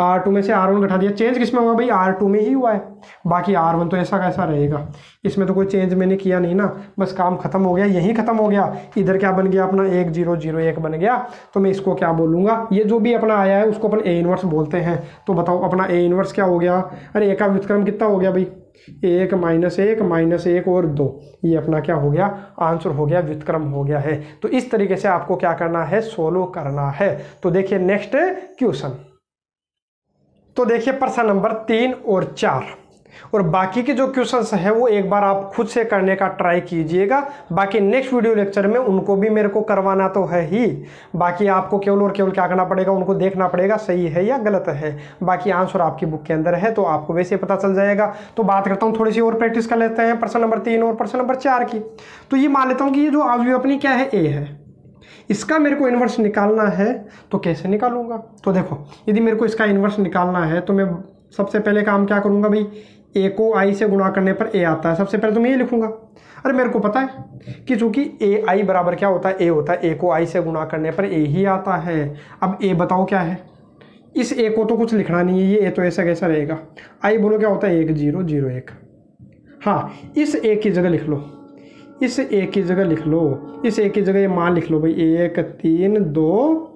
आर टू में से आर वन घटा दिया। चेंज किसमें हुआ भाई? आर टू में ही हुआ है। बाकी आर वन तो ऐसा कैसा रहेगा। इसमें तो कोई चेंज मैंने किया नहीं ना। बस काम खत्म हो गया, यही खत्म हो गया। इधर क्या बन गया अपना? एक ज़ीरो ज़ीरो एक बन गया। तो मैं इसको क्या बोलूँगा? ये जो भी अपना आया है, उसको अपन ए इनवर्स बोलते हैं। तो बताओ, अपना ए इनवर्स क्या हो गया? अरे ए का व्युतक्रम कितना हो गया भाई? एक माइनस एक माइनस एक और दो। ये अपना क्या हो गया? आंसर हो गया, व्युतक्रम हो गया है। तो इस तरीके से आपको क्या करना है? सोलो करना है। तो देखिए नेक्स्ट क्वेश्चन तो देखिए प्रश्न नंबर तीन और चार। और बाकी के जो क्वेश्चंस है, वो एक बार आप खुद से करने का ट्राई कीजिएगा। बाकी नेक्स्ट वीडियो लेक्चर में उनको भी मेरे को करवाना तो है ही। बाकी आपको केवल और केवल क्या करना पड़ेगा, उनको देखना पड़ेगा, सही है या गलत है। बाकी आंसर आपकी बुक के अंदर है तो आपको वैसे पता चल जाएगा। तो बात करता हूँ, थोड़ी सी और प्रैक्टिस कर लेते हैं प्रश्न नंबर तीन और प्रश्न नंबर चार की। तो ये मान लेता हूँ कि ये जो अवयव अपनी क्या है ए है। इसका मेरे को इन्वर्स निकालना है तो कैसे निकालूँगा? तो देखो, यदि मेरे को इसका इन्वर्स निकालना है तो मैं सबसे पहले काम क्या करूँगा भाई? ए को आई से गुणा करने पर ए आता है। सबसे पहले तो मैं ये लिखूँगा। अरे मेरे को पता है कि चूँकि ए आई बराबर क्या होता है? ए होता है। ए को आई से गुणा करने पर ए ही आता है। अब ए बताओ क्या है? इस ए को तो कुछ लिखना नहीं है, ये ए तो ऐसा कैसा रहेगा? आई बोलो क्या होता है? एक, ज़ीरो ज़ीरो, एक। हाँ इस ए की जगह लिख लो। इस एक की जगह लिख लो। इस एक की जगह ये मान लिख लो भाई। एक, तीन, दो।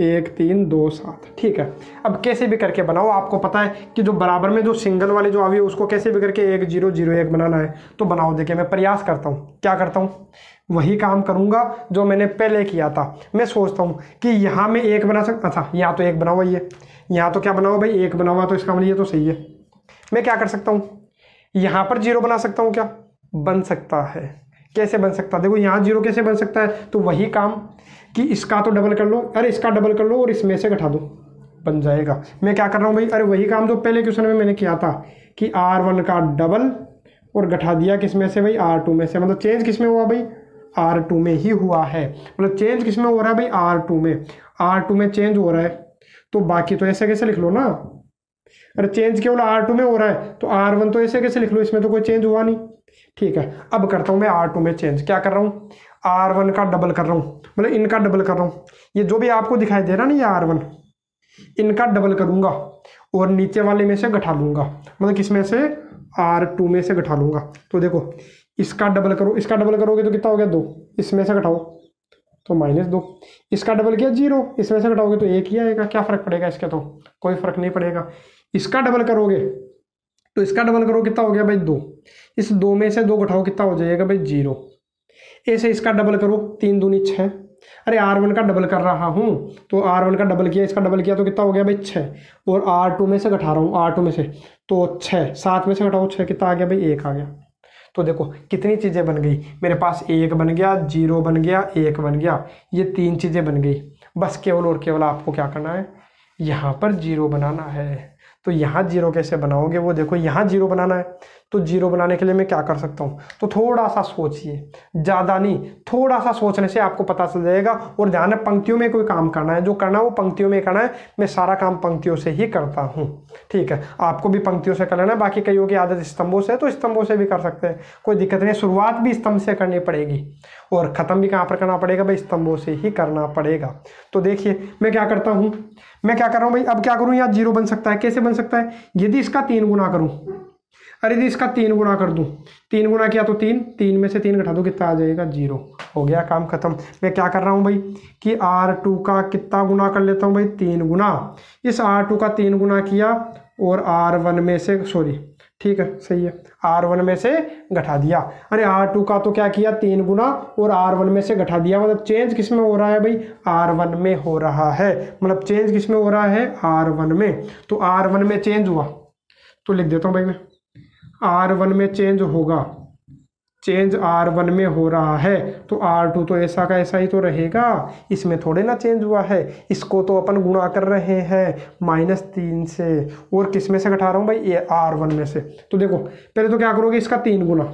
एक, तीन, दो, सात। ठीक है। अब कैसे भी करके बनाओ। आपको पता है कि जो बराबर में जो सिंगल वाले जो आवी उसको कैसे भी करके एक, ज़ीरो ज़ीरो, एक बनाना है। तो बनाओ। देखिए, मैं प्रयास करता हूँ। क्या करता हूँ? वही काम करूँगा जो मैंने पहले किया था। मैं सोचता हूँ कि यहाँ मैं एक बना सकता था यहाँ तो एक बना हुआ है यहाँ तो क्या बना हुआ भाई? एक बना हुआ तो इसका मतलब ये तो सही है। मैं क्या कर सकता हूँ? यहाँ पर ज़ीरो बना सकता हूँ क्या? बन सकता है। कैसे बन सकता? है देखो, यहाँ ज़ीरो कैसे बन सकता है? तो वही काम कि इसका तो डबल कर लो, अरे इसका डबल कर लो और इसमें से घटा दो, बन जाएगा। मैं क्या कर रहा हूँ भाई? अरे वही काम जो पहले क्वेश्चन में मैंने किया था कि आर वन का डबल और घटा दिया किसमें से भाई? आर टू में से। मतलब चेंज किसमें हुआ भाई? आर टू में ही हुआ है। मतलब चेंज किसमें हो रहा है भाई? आर टू में। आर टू में चेंज हो रहा है। तो बाकी तो ऐसे कैसे लिख लो ना? अरे चेंज केवल आर टू में हो रहा है। तो आर वन तो ऐसे कैसे लिख लो? इसमें तो कोई चेंज हुआ नहीं। ठीक है, अब करता हूँ मैं आर टू में चेंज क्या कर रहा हूँ? आर वन का डबल कर रहा हूँ। मतलब इनका डबल कर रहा हूँ। ये जो भी आपको दिखाई दे रहा ना, ये आर वन इनका डबल करूँगा और नीचे वाले में से घटा लूँगा। मतलब किसमें से? आर टू में से घटा लूँगा। तो देखो, इसका डबल करो, इसका डबल करोगे तो कितना हो गया? दो। इसमें से घटाओ तो माइनस दो। इसका डबल किया ज़ीरो इसमें से घटाओगे तो एक ही आएगा। क्या फ़र्क पड़ेगा इसके तो? कोई फ़र्क नहीं पड़ेगा। इसका डबल करोगे तो इसका डबल करो कितना हो गया भाई दो? इस दो में से दो घटाओ कितना हो जाएगा भाई ज़ीरो। ऐसे इसका डबल करो, तीन दूनी छः अरे आर वन का डबल कर रहा हूँ तो आर वन का डबल किया, इसका डबल किया तो कितना हो गया भाई छः और आर टू में से घटा रहा हूँ आर टू में से तो छः सात में से घटाओ छः कितना आ गया भाई? एक आ गया। तो देखो, कितनी चीज़ें बन गई। मेरे पास एक बन गया, ज़ीरो बन गया, एक बन गया। ये तीन चीज़ें बन गई। बस केवल और केवल आपको क्या करना है? यहाँ पर ज़ीरो बनाना है। तो यहाँ ज़ीरो कैसे बनाओगे? वो देखो यहाँ ज़ीरो बनाना है। तो ज़ीरो बनाने के लिए मैं क्या कर सकता हूँ? तो थोड़ा सा सोचिए। ज़्यादा नहीं, थोड़ा सा सोचने से आपको पता चल जाएगा। और ध्यान है पंक्तियों में कोई काम करना है, जो करना है वो पंक्तियों में करना है। मैं सारा काम पंक्तियों से ही करता हूँ। ठीक है? आपको भी पंक्तियों से करना है, बाकी कईयों की आदत स्तंभों से तो स्तंभों से भी कर सकते हैं। कोई दिक्कत नहीं शुरुआत भी स्तंभ से करनी पड़ेगी। और ख़त्म भी कहाँ पर करना पड़ेगा भाई? स्तंभों से ही करना पड़ेगा। तो देखिए, मैं क्या करता हूँ? मैं क्या कर रहा हूँ भाई? अब क्या करूँ? यहाँ ज़ीरो बन सकता है। कैसे बन सकता है? यदि इसका तीन गुना करूँ अरे यदि इसका तीन गुना कर दूँ। तीन गुना किया तो तीन। तीन में से तीन घटा दो, कितना आ जाएगा? ज़ीरो। हो गया काम खत्म। मैं क्या कर रहा हूँ भाई? कि आर टू का कितना गुना कर लेता हूँ भाई? तीन गुना इस आर टू का तीन गुना किया और आर वन में से सॉरी ठीक है, सही है। आर वन में से घटा दिया। अरे आर टू का तो क्या किया? तीन गुना और आर वन में से घटा दिया। मतलब चेंज किसमें हो रहा है भाई? आर वन में हो रहा है। मतलब चेंज किसमें हो रहा है? आर वन में। तो आर वन में चेंज हुआ। तो लिख देता हूँ भाई मैं। आर वन में चेंज होगा। चेंज आर वन में हो रहा है। तो आर टू तो ऐसा का ऐसा ही तो रहेगा। इसमें थोड़े ना चेंज हुआ है। इसको तो अपन गुणा कर रहे हैं माइनस तीन से। और किसमें से घटा रहा हूँ भाई? ये आर वन में से। तो देखो, पहले तो क्या करोगे? इसका तीन गुना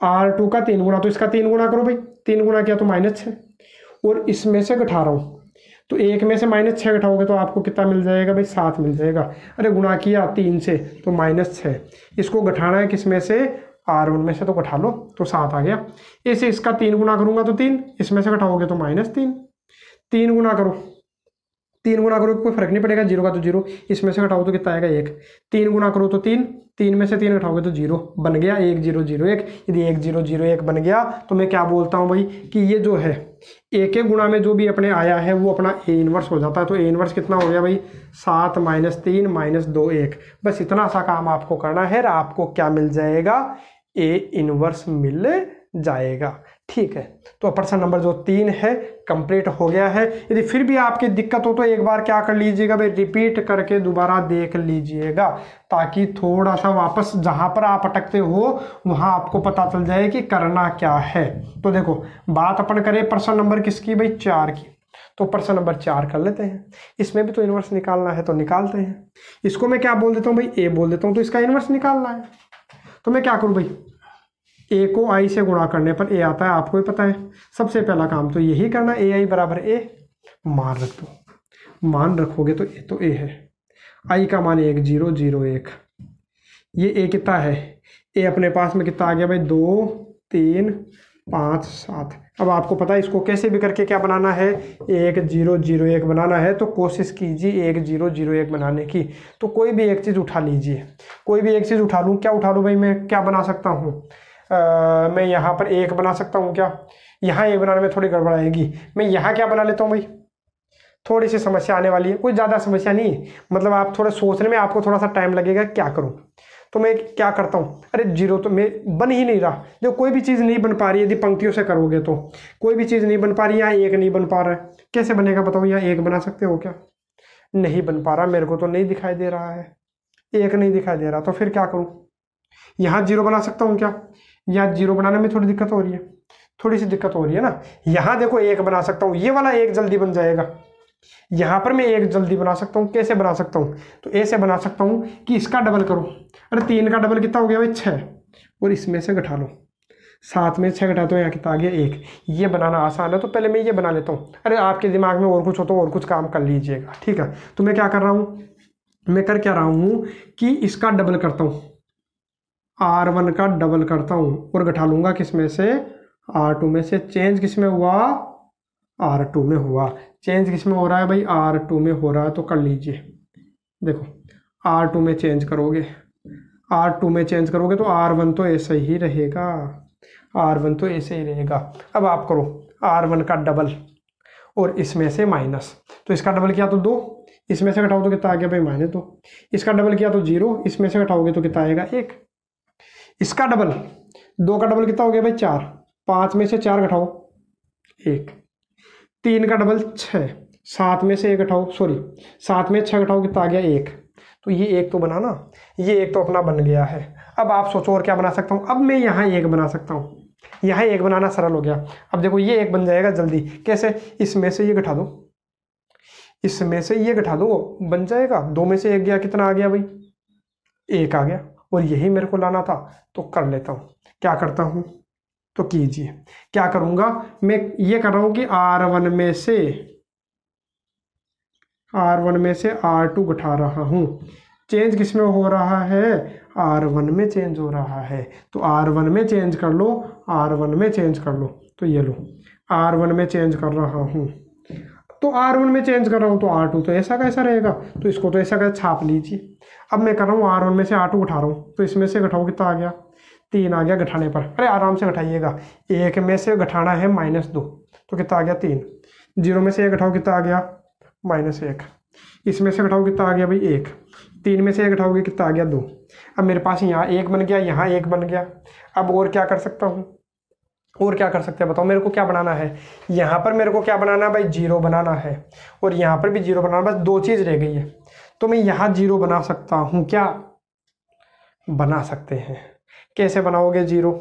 आर टू का तीन गुना तो इसका तीन गुना करो भाई। तीन गुना किया तो माइनस छः और इसमें से घटा रहा हूँ। तो एक में से माइनस छः घटाओगे तो आपको कितना मिल जाएगा भाई? सात मिल जाएगा। अरे गुणा किया, तीन से तो माइनस छः इसको घटाना है किसमें से? आर वन में से तो घटा लो तो सात आ गया। इसे इसका तीन गुना करूँगा तो तीन, इसमें से घटाओगे तो माइनस तीन। तीन गुना करो। तीन गुना करो कोई फ़र्क नहीं पड़ेगा, ज़ीरो का तो ज़ीरो। इसमें से घटाओ तो कितना आएगा एक। तीन गुना करो तो तीन तीन में से तीन घटाओगे तो ज़ीरो। बन गया एक, ज़ीरो ज़ीरो, एक। यदि एक, ज़ीरो ज़ीरो, एक बन गया तो मैं क्या बोलता हूँ भाई कि ये जो है, एक एक गुणा में जो भी अपने आया है, वो अपना ए इनवर्स हो जाता है। तो ए इनवर्स कितना हो गया भाई? सात माइनस तीन माइनस दो एक। बस इतना सा काम आपको करना है आपको क्या मिल जाएगा? ए इनवर्स मिल जाएगा। ठीक है। तो प्रश्न नंबर जो तीन है कंप्लीट हो गया है। यदि फिर भी आपकी दिक्कत हो तो एक बार क्या कर लीजिएगा भाई रिपीट करके दोबारा देख लीजिएगा, ताकि थोड़ा सा वापस जहाँ पर आप अटकते हो, वहाँ आपको पता चल जाए कि करना क्या है। तो देखो, बात अपन करें प्रश्न नंबर किसकी, भाई चार की। तो प्रश्न नंबर चार कर लेते हैं। इसमें भी तो इन्वर्स निकालना है तो निकालते हैं। इसको मैं क्या बोल देता हूँ, भाई ए बोल देता हूँ तो इसका इन्वर्स निकालना है। तो मैं क्या करूँ, भाई? ए को आई से गुणा करने पर ए आता है, आपको ही पता है। सबसे पहला काम तो यही करना ए आई बराबर ए मान रख दो। मान रखोगे तो ए तो ए है। आई का मान एक, ज़ीरो ज़ीरो, एक। ये ए कितना है? ए अपने पास में कितना आ गया भाई? दो, तीन, पाँच, सात। अब आपको पता है इसको कैसे भी करके क्या बनाना है? एक, ज़ीरो ज़ीरो, एक बनाना है तो कोशिश कीजिए एक, ज़ीरो ज़ीरो, एक बनाने की। तो कोई भी एक चीज़ उठा लीजिए। कोई भी एक चीज़ उठा लूँ, क्या उठा लूँ भाई मैं? क्या बना सकता हूँ? मैं यहाँ पर एक बना सकता हूँ क्या? यहाँ एक बनाने में थोड़ी गड़बड़ आएगी। मैं यहाँ क्या बना लेता हूँ भाई? थोड़ी सी समस्या आने वाली है। कोई ज़्यादा समस्या नहीं है। मतलब आप थोड़ा सोचने में आपको थोड़ा सा टाइम लगेगा क्या करूँ? तो मैं क्या करता हूँ? अरे ज़ीरो तो मैं बन ही नहीं रहा। जो कोई भी चीज़ नहीं बन पा रही यदि पंक्तियों से करोगे तो। कोई भी चीज़ नहीं बन पा रही, यहाँ एक नहीं बन पा रहा है। कैसे बनेगा बताओ? यहाँ एक बना सकते हो क्या? नहीं बन पा रहा। मेरे को तो नहीं दिखाई दे रहा है। एक नहीं दिखाई दे रहा। तो फिर क्या करूँ? यहाँ ज़ीरो बना सकता हूँ क्या? यहाँ ज़ीरो बनाने में थोड़ी दिक्कत हो रही है। थोड़ी सी दिक्कत हो रही है ना? यहाँ देखो एक बना सकता हूँ। ये वाला एक जल्दी बन जाएगा। यहाँ पर मैं एक जल्दी बना सकता हूँ। कैसे बना सकता हूँ? तो ऐसे बना सकता हूँ कि इसका डबल करो। अरे तीन का डबल कितना हो गया भाई? छः और इसमें से घटा लो। सात में छः घटा तो यहाँ कितना आ गया? एक। ये बनाना आसान है तो पहले मैं ये बना लेता हूँ। अरे आपके दिमाग में और कुछ हो तो और कुछ काम कर लीजिएगा, ठीक है? तो मैं क्या कर रहा हूँ? मैं कर क्या रहा हूँ कि इसका डबल करता हूँ। आर वन का डबल करता हूँ। और घटा लूँगा किसमें से? आर टू में से। चेंज किसमें हुआ? आर टू में हुआ। चेंज किसमें हो रहा है भाई? आर टू में हो रहा है तो कर लीजिए। देखो आर टू में चेंज करोगे। आर टू में चेंज करोगे तो आर वन तो ऐसे ही रहेगा। आर वन तो ऐसे ही रहेगा। अब आप करो आर वन का डबल और इसमें से माइनस तो इसका डबल किया तो दो। इसमें से घटाओ तो कितना आ गया भाई? माइनस दो। इसका डबल किया तो ज़ीरो इसमें से घटाओगे तो कितना आएगा? एक। इसका डबल। दो का डबल कितना हो गया भाई? चार। पाँच में से चार घटाओ। एक। तीन का डबल छः सात में से एक घटाओ। सॉरी, सात में छः घटाओ कितना आ गया? एक। तो ये एक तो बना ना। ये एक तो अपना बन गया है। अब आप सोचो और क्या बना सकता हूँ? अब मैं यहाँ एक बना सकता हूँ। यहाँ एक बनाना सरल हो गया। अब देखो, ये एक बन जाएगा जल्दी। कैसे? इसमें से ये घटा दो। इसमें से ये घटा दो। बन जाएगा। दो में से एक गया कितना आ गया भाई? एक आ गया। और यही मेरे को लाना था तो कर लेता हूँ। क्या करता हूँ? तो कीजिए। क्या करूँगा? मैं ये कर रहा हूँ कि आर वन में से, आर वन में से आर टू घटा रहा हूँ। चेंज किसमें हो रहा है? आर वन में चेंज हो रहा है। तो आर वन में चेंज कर लो, आर वन में चेंज कर लो। तो ये लो। आर वन में चेंज कर रहा हूँ। तो आर वन में चेंज कर रहा हूँ तो आर टू तो ऐसा कैसा रहेगा? तो इसको तो ऐसा कैसा छाप लीजिए। अब मैं कर रहा हूँ आर वन में से आर टू उठा रहा हूँ तो इसमें से घटाओ कितना आ गया? तीन आ गया घटाने पर। अरे आराम से घटाइएगा। एक में से घटाना है माइनस दो तो कितना आ गया? तीन। ज़ीरो में से एक घटाओ कितना आ गया? माइनस एक। इसमें से घटाओ कितना आ गया भाई? एक। तीन में से एक घटाओगे कितना आ गया? दो। अब मेरे पास यहाँ एक बन गया, यहाँ एक बन गया। अब और क्या कर सकता हूँ? और क्या कर सकते हैं? बताओ, मेरे को क्या बनाना है? यहाँ पर मेरे को क्या बनाना है भाई? ज़ीरो बनाना है। और यहाँ पर भी ज़ीरो बनाना, बस दो चीज़ रह गई है। तो मैं यहाँ ज़ीरो बना सकता हूँ। क्या? बना सकते हैं। कैसे बनाओगे ज़ीरो?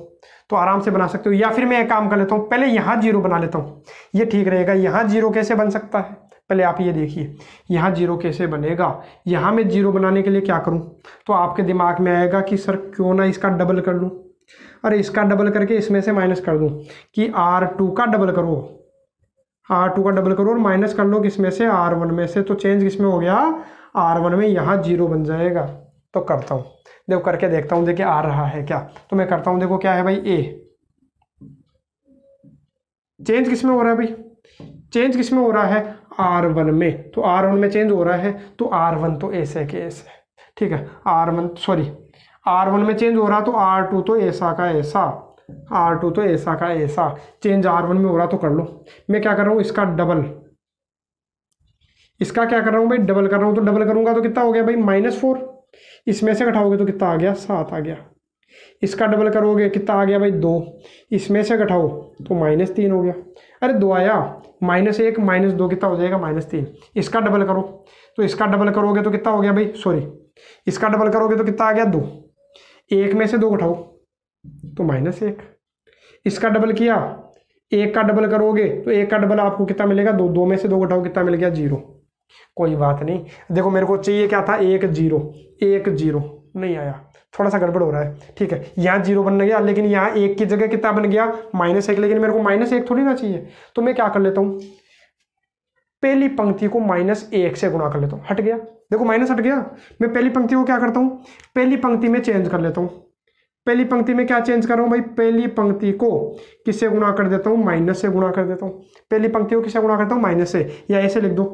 तो आराम से बना सकते हो। या फिर मैं एक काम कर लेता हूँ, पहले यहाँ ज़ीरो बना लेता हूँ। ये ठीक रहेगा। यहाँ ज़ीरो कैसे बन सकता है? पहले आप ये देखिए। यहाँ ज़ीरो कैसे बनेगा? यहाँ मैं ज़ीरो बनाने के लिए क्या करूँ? तो आपके दिमाग में आएगा कि, सर, क्यों ना इसका डबल कर लूँ? अरे इसका डबल करके इसमें से माइनस कर दूँ। कि आर टू का डबल करो। आर टू का डबल करो और माइनस कर लो किसमें से? आर वन में से। तो चेंज किसमें हो गया? आर वन में यहाँ ज़ीरो बन जाएगा। तो करता हूँ। देखो करके देखता हूँ, देखिए आ रहा है क्या? तो मैं करता हूँ, देखो क्या है भाई? ए चेंज किसमें हो रहा है भाई? चेंज किसमें हो रहा है? आर वन में। तो आर वन में चेंज हो रहा है। तो आर वन तो ऐसे के ऐसे ठीक है? R one sorry R one में चेंज हो रहा तो आर टू तो ऐसा का ऐसा। आर टू तो ऐसा का ऐसा। चेंज आर वन में हो रहा तो कर लो। मैं क्या कर रहा हूँ? इसका डबल इसका क्या कर रहा हूँ भाई? डबल कर रहा हूँ तो डबल करूँगा तो कितना हो गया भाई? माइनस फोर इसमें से घटाओगे तो कितना आ गया? सात आ गया। इसका डबल करोगे, कितना आ गया भाई? दो। इसमें से घटाओ तो माइनस तीन हो गया। अरे दो आया। माइनस एक माइनस दो कितना हो जाएगा? माइनस तीन। इसका डबल करो। तो इसका डबल करोगे तो कितना हो गया भाई? सॉरी इसका डबल करोगे तो कितना आ गया? दो। एक में से दो घटाओ तो माइनस एक। इसका डबल किया, एक का डबल करोगे तो एक का डबल आपको कितना मिलेगा? दो दो में से दो घटाओ कितना मिल गया? ज़ीरो। कोई बात नहीं। देखो, मेरे को चाहिए क्या था? एक, ज़ीरो। एक, ज़ीरो। नहीं आया। थोड़ा सा गड़बड़ हो रहा है। ठीक है, यहाँ ज़ीरो बन गया, लेकिन यहाँ एक की जगह कितना बन गया? माइनस एक। लेकिन मेरे को माइनस एक थोड़ी ना चाहिए। तो मैं क्या कर लेता हूँ? पहली पंक्ति को माइनस एक से गुणा कर लेता हूँ। हट गया। देखो माइनस हट गया। मैं पहली पंक्ति को क्या करता हूँ? पहली पंक्ति में चेंज कर लेता हूँ। पहली पंक्ति में क्या चेंज कर रहा हूँ भाई? पहली पंक्ति को किससे गुणा कर देता हूँ? माइनस से गुणा कर देता हूँ। पहली पंक्ति को किससे गुणा करता हूँ? माइनस से। या ऐसे लिख दो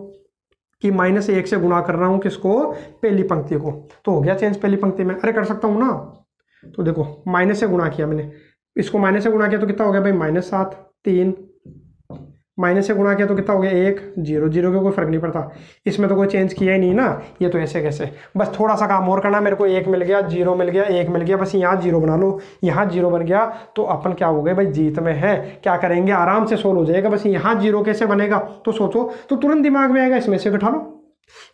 कि माइनस एक से गुणा कर रहा हूँ किसको? पहली पंक्ति को। तो हो गया चेंज पहली पंक्ति में। अरे कर सकता हूँ ना? तो देखो, माइनस से गुणा किया मैंने। इसको माइनस से गुणा किया तो कितना हो गया भाई? माइनस सात, तीन माइनस से गुणा किया तो कितना हो गया? एक। ज़ीरो ज़ीरो का कोई फ़र्क नहीं पड़ता। इसमें तो कोई चेंज किया ही नहीं ना। ये तो ऐसे कैसे? बस थोड़ा सा काम और करना। मेरे को एक मिल गया, ज़ीरो मिल गया, एक मिल गया, बस यहाँ ज़ीरो बना लो। यहाँ ज़ीरो बन गया तो अपन क्या हो गए? भाई जीत में है। क्या करेंगे? आराम से सोल्व हो जाएगा। बस यहाँ ज़ीरो कैसे बनेगा? तो सोचो तो तुरंत दिमाग में आएगा, इसमें से घटा लो।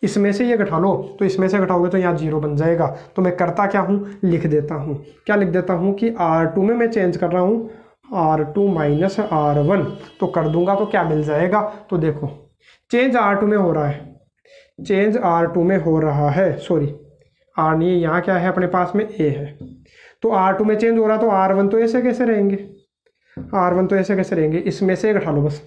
इसमें से ये घटा लो तो इसमें से घटाओगे तो यहाँ ज़ीरो बन जाएगा। तो मैं करता क्या हूँ? लिख देता हूँ। क्या लिख देता हूँ कि आर टू में मैं चेंज कर रहा हूँ। R two minus R one तो कर दूँगा तो क्या मिल जाएगा? तो देखो चेंज आर टू में हो रहा है। चेंज आर टू में हो रहा है। सॉरी आर नहीं, यहाँ क्या है? अपने पास में ए है। तो आर टू में चेंज हो रहा तो आर वन तो ऐसे कैसे रहेंगे? आर वन तो ऐसे कैसे रहेंगे? इसमें से घटा लो बस।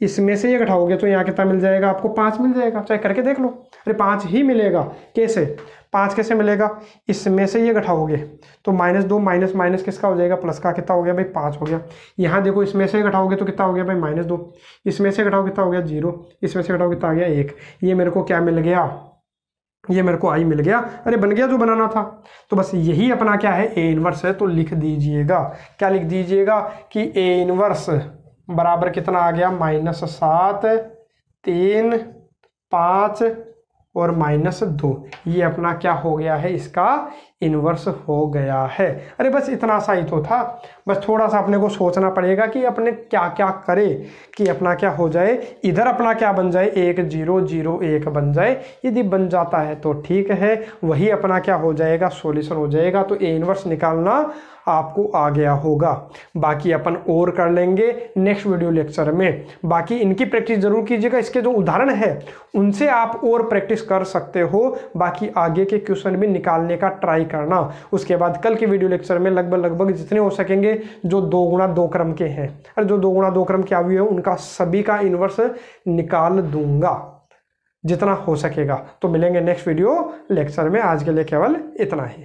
इसमें से ये घटाओगे तो यहाँ कितना मिल जाएगा? आपको पाँच मिल जाएगा। चाहे करके देख लो। अरे पाँच ही मिलेगा। कैसे? पाँच कैसे मिलेगा? इसमें से ये घटाओगे तो माइनस दो, माइनस माइनस किसका हो जाएगा? प्लस का कितना हो गया भाई? पाँच हो गया। यहाँ देखो, इसमें से घटाओगे तो कितना हो गया भाई? माइनस दो। इसमें से घटाओ कितना हो गया? ज़ीरो। इसमें से घटाओ कितना आ गया? एक। ये मेरे को क्या मिल गया? ये मेरे को आई मिल गया। अरे बन गया जो बनाना था। तो बस यही अपना क्या है? ए इनवर्स है। तो लिख दीजिएगा। क्या लिख दीजिएगा? कि ए इनवर्स बराबर कितना आ गया? माइनस सात, तीन, पाँच और माइनस दो। ये अपना क्या हो गया है? इसका इन्वर्स हो गया है। अरे बस इतना सा ही तो था। बस थोड़ा सा अपने को सोचना पड़ेगा कि अपने क्या क्या करे, कि अपना क्या हो जाए। इधर अपना क्या बन जाए? एक, ज़ीरो ज़ीरो, एक बन जाए। यदि बन जाता है तो ठीक है। वही अपना क्या हो जाएगा? सोल्यूशन हो जाएगा। तो ए इन्वर्स निकालना आपको आ गया होगा। बाकी अपन और कर लेंगे नेक्स्ट वीडियो लेक्चर में। बाकी इनकी प्रैक्टिस ज़रूर कीजिएगा। इसके जो उदाहरण है, उनसे आप और प्रैक्टिस कर सकते हो। बाकी आगे के क्वेश्चन भी निकालने का ट्राई करना। उसके बाद कल के वीडियो लेक्चर में लगभग लगभग जितने हो सकेंगे, जो दो गुणा दो क्रम के हैं। और जो दो गुणा दो क्रम के आयु है, उनका सभी का इन्वर्स निकाल दूँगा। जितना हो सकेगा। तो मिलेंगे नेक्स्ट वीडियो लेक्चर में। आज के लिए केवल इतना ही।